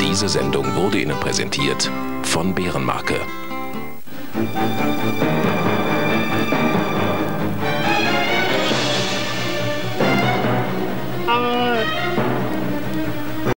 Diese Sendung wurde Ihnen präsentiert von Bärenmarke. Ah.